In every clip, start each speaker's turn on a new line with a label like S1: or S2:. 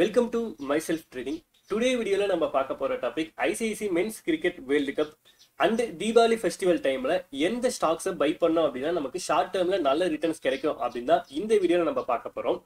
S1: Welcome to my self trading today வீடியோவில் நம்ம பார்க்க போகிற topic ICC men's cricket world cup and Deepavali festival டைமில் எந்த ஸ்டாக்ஸை பை பண்ணோம் அப்படின்னா நமக்கு ஷார்ட் டேர்மில் நல்ல ரிட்டர்ன்ஸ் கிடைக்கும் அப்படின்னு தான் இந்த வீடியோவில் நம்ம பார்க்க போகிறோம்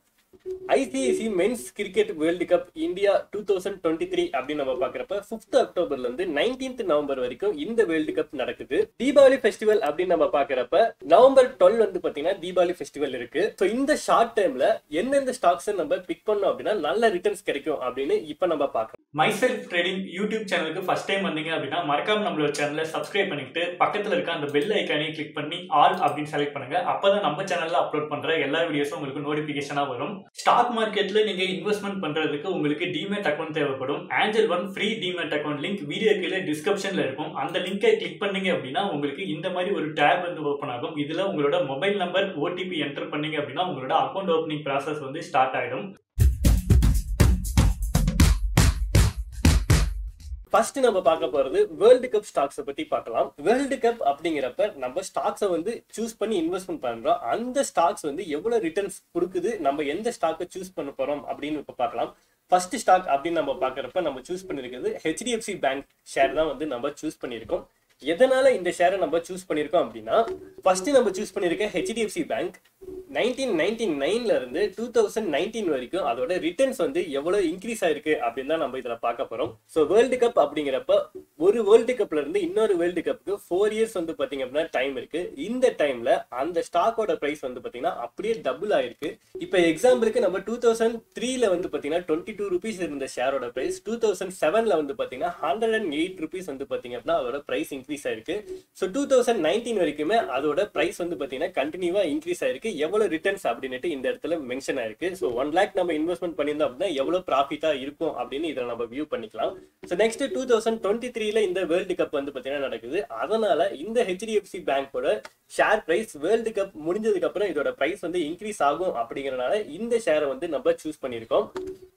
S1: ICC men's cricket world cup India two thousand twenty three அப்படின்னு நம்ம பாக்குறப்ப பிப்த் அக்டோபர்ல இருந்து நைன்டீன்த் நவம்பர் வரைக்கும் இந்த வேர்ல்டு கப் நடக்குது. தீபாவளி ஃபெஸ்டிவல் அப்படின்னு நம்ம பாக்குறப்ப நவம்பர் டுவெல் வந்து பாத்தீங்கன்னா தீபாவளி ஃபெஸ்டிவல் இருக்கு. ஸோ இந்த ஷார்ட் டைம்ல எந்தெந்த ஸ்டாக்ஸ் நம்ம பிக் பண்ணோம் அப்படின்னா நல்ல ரிட்டர்ன்ஸ் கிடைக்கும் அப்படின்னு இப்ப நம்ம
S2: பாக்கலாம் மைசெல் ட்ரேடிங் யூடியூப் சேனலுக்கு ஃபர்ஸ்ட் டைம் வந்தீங்க அப்படின்னா மறக்காம நம்மளோட சேனலை சப்ஸ்கிரைப் பண்ணிக்கிட்டு பக்கத்துல இருக்க அந்த பெல் ஐக்கானையும் கிளிக் பண்ணி ஆல் அப்படின்னு செலக்ட் பண்ணுங்க. அப்பதான் நம்ம சேனல்ல அப்லோட் பண்ற எல்லா வீடியோஸும் உங்களுக்கு நோட்டிபிகேஷனா வரும். ஸ்டாக் மார்க்கெட்ல நீங்க இன்வெஸ்ட்மெண்ட் பண்றதுக்கு உங்களுக்கு டிமேட் அக்கௌண்ட் தேவைப்படும். Angel One free demat account link video கீழே டிஸ்கிரிப்ஷன்ல இருக்கும். அந்த லிங்கை கிளிக் பண்ணீங்க அப்படின்னா உங்களுக்கு இந்த மாதிரி ஒரு டேப் வந்து ஓப்பன் ஆகும். இதுல உங்களோட மொபைல் நம்பர் ஓடிபி என்டர் பண்ணீங்க அப்படின்னா உங்களோட அக்கௌண்ட் ஓப்பனிங் ப்ராசஸ் வந்து ஸ்டார்ட் ஆயிடும்.
S1: ஃபர்ஸ்ட் நம்ம பார்க்க போறது வேர்ல்டு கப் ஸ்டாக்ஸை பத்தி பார்க்கலாம். வேர்ல்டு கப் அப்படிங்கிறப்ப நம்ம ஸ்டாக்ஸை வந்து சூஸ் பண்ணி இன்வெஸ்ட்மெண்ட் பண்றோம். அந்த ஸ்டாக்ஸ் வந்து எவ்வளவு ரிட்டர்ன்ஸ் கொடுக்குது நம்ம எந்த ஸ்டாக்கை சூஸ் பண்ண போறோம் அப்படின்னு இப்ப பார்க்கலாம். ஃபர்ஸ்ட் ஸ்டாக் அப்படின்னு நம்ம பார்க்குறப்ப நம்ம சூஸ் பண்ணிருக்கிறது ஹெச்டிஎஃப்சி பேங்க் ஷேர் தான் வந்து நம்ம சூஸ் பண்ணியிருக்கோம். எதனால இந்த ஷேரை நம்ம சூஸ் பண்ணியிருக்கோம் அப்படின்னா ஃபர்ஸ்ட் நம்ம சூஸ் பண்ணியிருக்க ஹெச்டிஎஃப்சி பேங்க் நைன்டீன் நைன்டீன் நைன்ல இருந்து டூ தௌசண்ட் நைன்டீன் வரைக்கும் அதோட ரிட்டர்ன்ஸ் வந்து எவ்வளவு இன்க்ரீஸ் ஆயிருக்கு அப்படின்னு தான் நம்ம இதுல பார்க்க போறோம். ஸோ வேர்ல்டு கப் அப்படிங்கிறப்ப ஒரு வேர்ல்டு கப்ல இருந்து இன்னொரு வேர்ல்டு கப்புக்கு ஃபோர் இயர்ஸ் வந்து பாத்தீங்க அப்படின்னா டைம் இருக்கு. இந்த டைம்ல அந்த ஸ்டாக்கோட பிரைஸ் வந்து பாத்தீங்கன்னா அப்படியே டபுள் ஆயிருக்கு. இப்போ எக்ஸாம்பிளுக்கு நம்ம டூ தௌசண்ட் த்ரீல வந்து பாத்தீங்கன்னா டுவெண்ட்டி டூ ருபீஸ் இருந்த ஷேரோட பிரைஸ் டூ தௌசண்ட் செவன்ல வந்து பாத்தீங்கன்னா ஹண்ட்ரட் அண்ட் எயிட் ருபீஸ் வந்து பாத்தீங்க அப்படின்னா அதோட பிரைஸ் இன்க்ரீஸ் ஆயிருக்கு. ஸோ டூ தௌசண்ட் நைன்டீன் வரைக்குமே அதோட பிரைஸ் வந்து பாத்தீங்கன்னா கண்டினியூவா இன்க்ரீஸ் ஆயிருக்கு. எவ்வளவு ரிட்டர்ன்ஸ் அப்படின்ட்டு இந்த இடத்துல மென்ஷன் ஆயிருக்கு. ஸோ ஒன் லேக் நம்ம இன்வெஸ்ட்மெண்ட் பண்ணியிருந்தோம் அப்படின்னா எவ்வளவு ப்ராஃபிட்டா இருக்கும் அப்படின்னு இதில் நம்ம வியூ பண்ணிக்கலாம். So next two thousand twenty த்ரீல இந்த வேர்ல்டு கப் வந்து பாத்தீங்கன்னா நடக்குது. அதனால இந்த ஹெச்டிஎஃப்சி பேங்கோட ஷேர் பிரைஸ் வேர்ல்டு கப் முடிஞ்சதுக்கு அப்புறம் இதோட பிரைஸ் வந்து இன்க்ரீஸ் ஆகும் அப்படிங்கறனால இந்த ஷேரை வந்து நம்ம சூஸ் பண்ணியிருக்கோம்.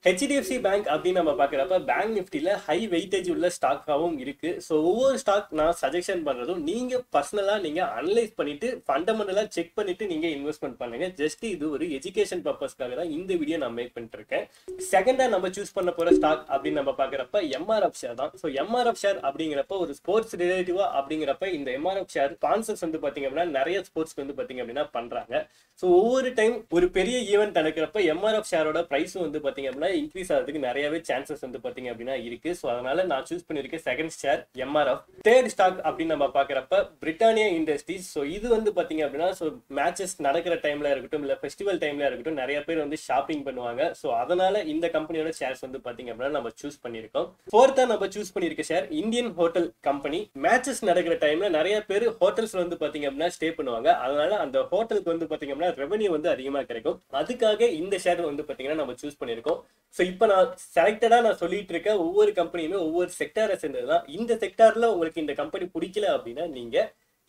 S1: ஹெச்டிஎஃப்சி பேங்க் அப்படின்னு நம்ம பாக்குறப்ப பேங்க் நிப்டில ஹை வெயிட்டேஜ் உள்ள ஸ்டாக்காகவும் இருக்கு. ஸோ ஒவ்வொரு ஸ்டாக் நான் சஜஷன் பண்றதும் நீங்க பர்சனலா நீங்க அனலைஸ் பண்ணிட்டு ஃபண்டமெண்டலா செக் பண்ணிட்டு நீங்க இன்வெஸ்ட்மெண்ட் பண்ணுங்க. ஜஸ்ட் இது ஒரு எஜுகேஷன் பர்பஸ்க்காக தான் இந்த வீடியோ நான் மேக் பண்ணிட்டு இருக்கேன் செகண்டா நம்ம சூஸ் பண்ண போற ஸ்டாக் அப்படின்னு நம்ம பாக்குறப்ப எம்ஆர்எஃப் ஷேர் தான். ஸோ எம்ஆர்எஃப் ஷேர் அப்படிங்கிறப்ப ஒரு ஸ்போர்ட்ஸ் ரிலேட்டிவா அப்படிங்கிறப்ப இந்த எம்ஆர்எஃப் ஷேர் ஸ்பான்சர்ஸ் வந்து பாத்தீங்க அப்படின்னா நிறைய ஸ்போர்ட்ஸ்க்கு வந்து பாத்தீங்க அப்படின்னா பண்றாங்க. ஸோ ஒவ்வொரு டைம் ஒரு பெரிய ஈவெண்ட் நடக்கிறப்ப எம்ஆர்எஃப் ஷேரோட பிரைஸும் வந்து பாத்தீங்க அப்படின்னா இன்க்ரீஸ் ஆகிறதுக்கு நிறையவே சான்சஸ் வந்து பாத்தீங்க அப்படின்னா இருக்கு. ஸோ அதனால நான் சூஸ் பண்ணிருக்கேன் second share MRF third stock அப்படின்னு நம்ம பாக்குறப்ப பிரிட்டானியா இண்டஸ்ட்ரீஸ் ஸோ இது வந்து பாத்தீங்க அப்படின்னா ஸோ மேட்சஸ் நடக்கிற டைம் டைம்ல இருக்கட்டும் இல்ல ஃபெஸ்டிவல் டைம்ல இருக்கட்டும் நிறைய பேர் வந்து ஷாப்பிங் பண்ணுவாங்க. ஸோ அதனால இந்த கம்பெனியோட ஷேர்ஸ் வந்து பாத்தீங்க அப்படின்னா நம்ம சூஸ் பண்ணிருக்கோம் ஃபோர்த்தா நம்ம சூஸ் பண்ணிருக்க share Indian hotel company matches நடக்கிற டைம்ல நிறைய பேர் ஹோட்டல்ஸ் வந்து பாத்தீங்க அப்படின்னா ஸ்டே பண்ணுவாங்க. அதனால அந்த ஹோட்டலுக்கு வந்து பாத்தீங்க அப்படின்னா ரெவன்யூ வந்து அதிகமா கிடைக்கும். அதுக்காக இந்த ஷேர் வந்து பாத்தீங்கன்னா நம்ம சூஸ் பண்ணிருக்கோம் ஸோ இப்போ நான் செலக்டடா நான் சொல்லிட்டு இருக்க ஒவ்வொரு கம்பெனியுமே ஒவ்வொரு செக்டாரை சேர்ந்தது தான் இந்த செக்டார்ல உங்களுக்கு இந்த கம்பெனி பிடிக்கல அப்படின்னா நீங்க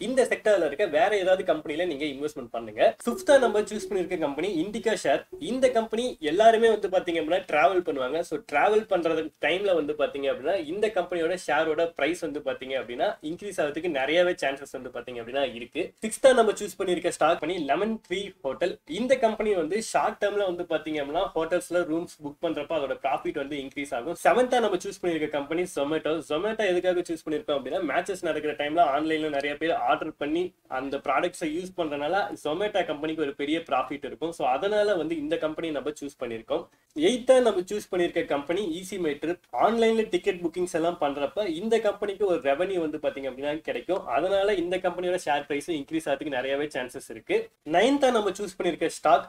S1: இந்த செக்டர்ல இருக்க வேற ஏதாவது கம்பெனில நீங்க இன்வெஸ்ட்மெண்ட் பண்ணுங்க. ஃபிஃப்தா நம்ம சூஸ் பண்ணிருக்க கம்பெனி இண்டிகா ஷேர் இந்த கம்பெனி எல்லாருமே வந்து பாத்தீங்க அப்படின்னா டிராவல் பண்ணுவாங்க. ஸோ டிராவல் பண்றது டைம்ல வந்து பாத்தீங்க அப்படின்னா இந்த கம்பெனியோட ஷேரோட பிரைஸ் வந்து பாத்தீங்க அப்படின்னா இன்க்ரீஸ் ஆகிறதுக்கு நிறையவே சான்சஸ் வந்து பாத்தீங்க அப்படின்னா இருக்கு. சிக்ஸ்தா நம்ம சூஸ் பண்ணிருக்க ஸ்டாக் பண்ணி லெமன் த்ரீ ஹோட்டல் இந்த கம்பெனி வந்து ஷார்ட் டேர்ம்ல வந்து பாத்தீங்க அப்படின்னா ஹோட்டல்ஸ்ல ரூம்ஸ் புக் பண்றப்ப அதோட ப்ராஃபிட் வந்து இன்க்ரீஸ் ஆகும். செவன்த்தா நம்ம சூஸ் பண்ணிருக்க கம்பெனி ஜொமேட்டோ ஜொமேட்டோ எதுக்காக சூஸ் பண்ணிருக்கோம் அப்படின்னா மேட்சஸ் நடக்கிற டைம்ல ஆன்லைன்ல நிறைய பேர் ஆர்டர் பண்ணி அந்த ப்ராடக்ட்ஸை யூஸ் பண்ணுறனால ஜொமேட்டோ கம்பெனிக்கு ஒரு பெரிய ப்ராஃபிட் இருக்கும். ஸோ அதனால வந்து இந்த கம்பெனி நம்ம சூஸ் பண்ணியிருக்கோம். எயித்தாக நம்ம சூஸ் பண்ணியிருக்க கம்பெனி ஈஸி மேட்ரு ஆன்லைனில் டிக்கெட் புக்கிங்ஸ் எல்லாம் பண்ணுறப்ப இந்த கம்பெனிக்கு ஒரு ரெவன்யூ வந்து பார்த்தீங்க அப்படின்னா கிடைக்கும். அதனால இந்த கம்பெனியோட ஷேர் ப்ரைஸும் இன்க்ரீஸ் ஆகிறதுக்கு நிறையவே சான்சஸ் இருக்குது நைன்த்தாக நம்ம சூஸ் பண்ணியிருக்க ஸ்டாக்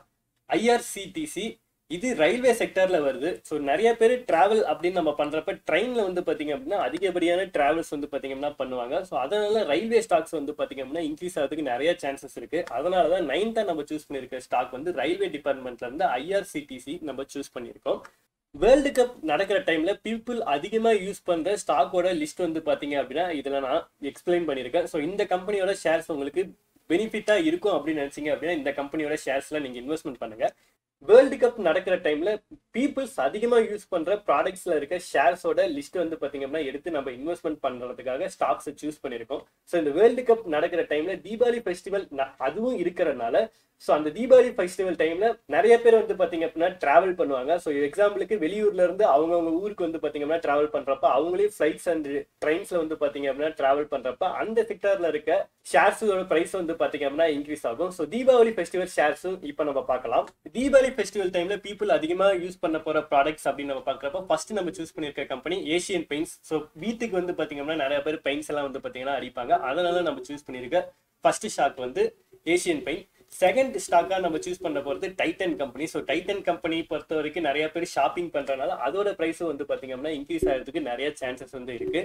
S1: ஐஆர்சிடிசி இது ரயில்வே செக்டர்ல வருது. ஸோ நிறைய பேர் டிராவல் அப்படின்னு நம்ம பண்றப்ப ட்ரெயின்ல வந்து பாத்தீங்க அப்படின்னா அதிகப்படியான டிராவல்ஸ் வந்து பாத்தீங்கன்னா பண்ணுவாங்க. ஸோ அதனால ரயில்வே ஸ்டாக்ஸ் வந்து பாத்தீங்க அப்படின்னா இன்க்ரீஸ் ஆகிறதுக்கு நிறைய சான்சஸ் இருக்கு. அதனாலதான் நைன்த்தா நம்ம சூஸ் பண்ணிருக்க ஸ்டாக் வந்து ரயில்வே டிபார்ட்மெண்ட்ல இருந்து ஐஆர்சிடிசி நம்ம சூஸ் பண்ணியிருக்கோம். வேர்ல்டு கப் நடக்கிற டைம்ல பீப்புள் அதிகமா யூஸ் பண்ற ஸ்டாக்கோட லிஸ்ட் வந்து பாத்தீங்க அப்படின்னா இதுல நான் எக்ஸ்பிளைன் பண்ணியிருக்கேன். ஸோ இந்த கம்பெனியோட ஷேர்ஸ் உங்களுக்கு பெனிஃபிட்டா இருக்கும் அப்படின்னு நினைச்சீங்க அப்படின்னா இந்த கம்பெனியோட ஷேர்ஸ்ல நீங்க இன்வெஸ்ட்மெண்ட் பண்ணுங்க. வேர்ல்டு கப் நடக்கிற டைம்ல பீப்புள்ஸ் அதிகமா யூஸ் பண்ற ப்ராடக்ட்ஸ்ல இருக்க ஷேர்ஸோட லிஸ்ட் வந்து பாத்தீங்க அப்படின்னா எடுத்து நம்ம இன்வெஸ்ட்மெண்ட் பண்றதுக்காக ஸ்டாக்ஸ் சூஸ் பண்ணிருக்கோம். ஸோ இந்த வேர்ல்டு கப் நடக்கிற டைம்ல தீபாவளி ஃபெஸ்டிவல் அதுவும் இருக்கிறனால ஸோ அந்த தீபாவளி ஃபெஸ்டிவல் டைம்ல நிறைய பேர் வந்து பாத்தீங்க அப்படின்னா டிராவல் பண்ணுவாங்க. ஸோ எக்ஸாம்பிளுக்கு வெளியூர்ல இருந்து அவங்கவுங்க ஊருக்கு வந்து பாத்தீங்கன்னா டிராவல் பண்றப்ப அவங்களே ஃபிளைட்ஸ் அண்ட் ட்ரெயின்ஸ்ல வந்து பாத்தீங்க அப்படின்னா டிராவல் பண்றப்ப அந்த செக்டர்ல இருக்க ஷேர்ஸோட பிரைஸ் வந்து பாத்தீங்க அப்படின்னா இன்க்ரீஸ் ஆகும். ஸோ தீபாவளி ஃபெஸ்டிவல் ஷேர்ஸும் இப்போ நம்ம பார்க்கலாம். தீபாவளி ஃபெஸ்டிவல் டைம்ல பீப்புள் அதிகமா யூஸ் பண்ண போற ப்ராடக்ட்ஸ் அப்படின்னு நம்ம பார்க்குறப்ப ஃபர்ஸ்ட் நம்ம சூஸ் பண்ணிருக்க கம்பெனி ஏஷியன் பெயிண்ட்ஸ் ஸோ வீட்டுக்கு வந்து பாத்தீங்கன்னா நிறைய பேர் பெயிண்ட்ஸ் எல்லாம் வந்து பாத்தீங்கன்னா அடிப்பாங்க. அதனால நம்ம சூஸ் பண்ணிருக்க ஃபர்ஸ்ட் ஷாக் வந்து ஏஷியன் பெயிண்ட் செகண்ட் ஸ்டாக்கா நம்ம சூஸ் பண்ண போறது Titan company so Titan company பொறுத்த வரைக்கும் நிறைய பேர் ஷாப்பிங் பண்ணுறனால அதோட ப்ரைஸும் வந்து பாத்தீங்கன்னா இன்க்ரீஸ் ஆகிறதுக்கு நிறைய சான்சஸ் வந்து இருக்கு.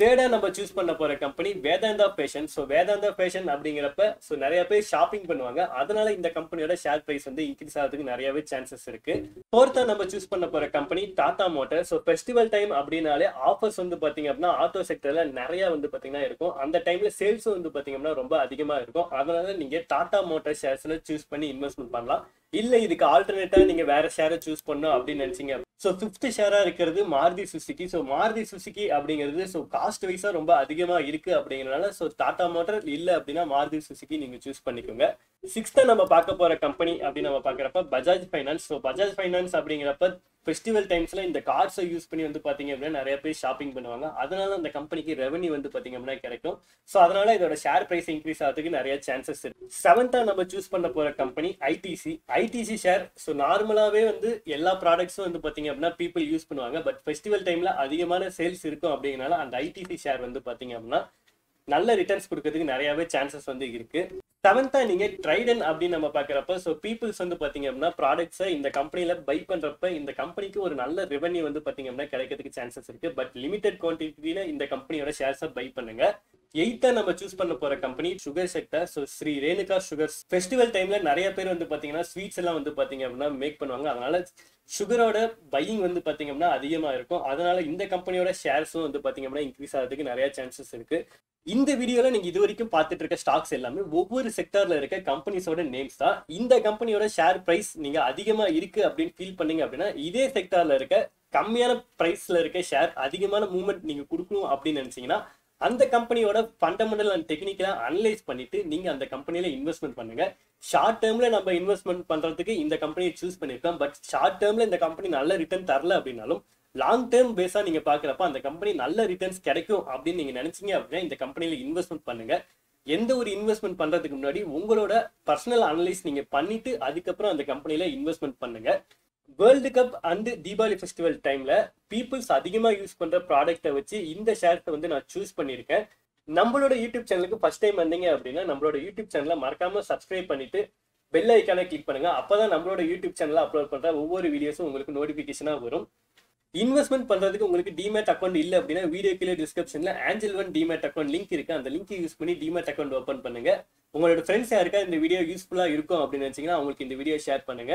S1: தேர்டா நம்ம சூஸ் பண்ண போற company Vedant fashion so Vedant fashion அப்படிங்கிறப்ப ஸோ நிறைய பேர் ஷாப்பிங் பண்ணுவாங்க. அதனால இந்த கம்பெனியோட ஷேர் ப்ரைஸ் வந்து இன்க்ரீஸ் ஆகிறதுக்கு நிறையவே சான்சஸ் இருக்கு. ஃபோர்த்தாக நம்ம சூஸ் பண்ண போற company Tata motor so festival time அப்படின்னாலே ஆஃபர்ஸ் வந்து பாத்தீங்க அப்படின்னா ஆட்டோ செக்டர்ல நிறைய வந்து பார்த்தீங்கன்னா இருக்கும். அந்த டைம்ல சேல்ஸும் வந்து பாத்தீங்கன்னா ரொம்ப அதிகமா இருக்கும். அதனால நீங்க டாடா மோட்டார் ஷேர்ஸ்ல சூஸ் பண்ணி இன்வெஸ்ட்மெண்ட் பண்ணலாம். இல்ல இதுக்கு ஆல்டர்னேட்டா நீங்க வேற ஷேரை சூஸ் பண்ணும் அப்படின்னு நினைச்சீங்க. ஸோ ஃபிஃப்த் ஷேரா இருக்கிறது Maruti Suzuki. So Maruti Suzuki அப்படிங்கிறது ஸோ காஸ்ட் வைஸா ரொம்ப அதிகமா இருக்கு அப்படிங்கறதுனால ஸோ டாடா மோட்டர் இல்ல அப்படின்னா மாருதி சுசுகி நீங்க சூஸ் பண்ணிக்கோங்க. சிக்ஸ்த்தா நம்ம பார்க்க போற கம்பெனி அப்படின்னு நம்ம பாக்குறப்ப Bajaj finance so Bajaj finance அப்படிங்கிறப்ப ஃபெஸ்டிவல் டைம்ஸ்ல இந்த கார்ஸை யூஸ் பண்ணி வந்து பாத்தீங்க அப்படின்னா நிறைய பேர் ஷாப்பிங் பண்ணுவாங்க. அதனால அந்த கம்பெனிக்கு ரெவன்யூ வந்து பாத்தீங்க அப்படின்னா கிடைக்கும். ஸோ அதனால இதோட ஷேர் பிரைஸ் இன்க்ரீஸ் ஆகிறதுக்கு நிறைய சான்சஸ் இருக்கு. செவன்த்தா நம்ம சூஸ் பண்ண போற company ITC ITC share so நார்மலாவே வந்து எல்லா ப்ராடக்ட்ஸும் வந்து பாத்தீங்க அப்படின்னா பீப்புள் யூஸ் பண்ணுவாங்க. பட் ஃபெஸ்டிவல் டைம்ல அதிகமான சேல்ஸ் இருக்கும் அப்படிங்கறனால அந்த ஐடிசி ஷேர் வந்து பாத்தீங்க அப்படின்னா நல்ல ரிட்டர்ன்ஸ் கொடுக்கறதுக்கு நிறையவே சான்சஸ் வந்து இருக்கு. செவன்த்தா நீங்க ட்ரைடன் அப்படின்னு நம்ம பாக்குறப்ப ஸோ பீப்புள்ஸ் வந்து பாத்தீங்க அப்படின்னா ப்ராடக்ட்ஸை இந்த கம்பெனில பை பண்றப்ப இந்த கம்பெனிக்கு ஒரு நல்ல ரெவன்யூ வந்து பாத்தீங்க அப்படின்னா கிடைக்கிறதுக்கு சான்சஸ் இருக்கு. பட் லிமிடெட் குவான்டிட்டியில இந்த கம்பெனியோட ஷேர்ஸை பை பண்ணுங்க. எயித்தா நம்ம சூஸ் பண்ண போற company sugar sector so Shri Renuka sugars festival டைம்ல நிறைய பேர் வந்து பாத்தீங்கன்னா ஸ்வீட்ஸ் எல்லாம் வந்து பாத்தீங்க அப்படின்னா மேக் பண்ணுவாங்க. அதனால சுகரோட பையிங் வந்து பாத்தீங்க அப்படின்னா அதிகமா இருக்கும். அதனால இந்த கம்பெனியோட ஷேர்ஸும் வந்து பாத்தீங்க அப்படின்னா இன்க்ரீஸ் ஆகிறதுக்கு நிறைய சான்சஸ் இருக்கு. இந்த வீடியோல நீங்க இது வரைக்கும் பார்த்துட்டு இருக்க ஸ்டாக்ஸ் எல்லாமே ஒவ்வொரு செக்டர்ல இருக்க கம்பெனிஸோட நேம்ஸ் தான். இந்த கம்பெனியோட ஷேர் பிரைஸ் நீங்க அதிகமா இருக்கு அப்படின்னு ஃபீல் பண்ணீங்க அப்படின்னா இதே செக்டர்ல இருக்க கம்மியான பிரைஸ்ல இருக்க ஷேர் அதிகமான மூவ்மெண்ட் நீங்க கொடுக்கணும் அப்படின்னு நினைச்சீங்கன்னா அந்த கம்பெனியோட ஃபண்டமெண்டல் அண்ட் டெக்னிக்கலா அனலைஸ் பண்ணிட்டு நீங்க அந்த கம்பெனியில் இன்வெஸ்ட்மெண்ட் பண்ணுங்க. ஷார்ட் டேர்ம்ல நம்ம இன்வெஸ்ட்மெண்ட் பண்றதுக்கு இந்த கம்பெனியை சூஸ் பண்ணிருக்கோம். பட் ஷார்ட் டேர்ம்ல இந்த கம்பெனி நல்ல ரிட்டர்ன் தரல அப்படின்னாலும் லாங் டேர்ம் பேஸா நீங்க பாக்குறப்ப அந்த கம்பெனி நல்ல ரிட்டர்ன்ஸ் கிடைக்கும் அப்படின்னு நீங்க நினைச்சீங்க அப்படின்னா இந்த கம்பெனியில் இன்வெஸ்ட்மெண்ட் பண்ணுங்க. எந்த ஒரு இன்வெஸ்ட்மெண்ட் பண்றதுக்கு முன்னாடி உங்களோட பர்சனல் அனலைஸ் நீங்க பண்ணிட்டு அதுக்கப்புறம் அந்த கம்பெனியில் இன்வெஸ்ட்மெண்ட் பண்ணுங்க. World cup and Deepavali festival டைம்ல பீப்புள்ஸ் அதிகமாக யூஸ் பண்ற ப்ராடக்ட்டை வச்சு இந்த ஷேர்ஸை வந்து நான் சூஸ் பண்ணியிருக்கேன் நம்மளோட யூடியூப் சேனலுக்கு ஃபர்ஸ்ட் டைம் வந்தீங்க அப்படின்னா நம்மளோட யூடியூப் சேனலை மறக்காம சப்ஸ்கிரைப் பண்ணிட்டு பெல் ஐக்கானை கிளிக் பண்ணுங்க. அப்பதான் நம்மளோட யூடியூப் சேனலில் அப்லோட் பண்ற ஒவ்வொரு வீடியோஸும் உங்களுக்கு நோட்டிபிகேஷனா வரும். இன்வெஸ்ட்மெண்ட் பண்றதுக்கு உங்களுக்கு டிமேட் அக்கௌண்ட் இல்லை அப்படின்னா வீடியோ கீழே டிஸ்கிரிப்ஷன்ல Angel One demat account link இருக்கு. அந்த லிங்க் யூஸ் பண்ணி டிமேட் அக்கௌண்ட் ஓப்பன் பண்ணுங்க. உங்களோட ஃப்ரெண்ட்ஸ் யாருக்கா இந்த வீடியோ யூஸ்ஃபுல்லா இருக்கும் அப்படின்னு நினைச்சீங்கன்னா அவங்களுக்கு இந்த வீடியோ ஷேர் பண்ணுங்க.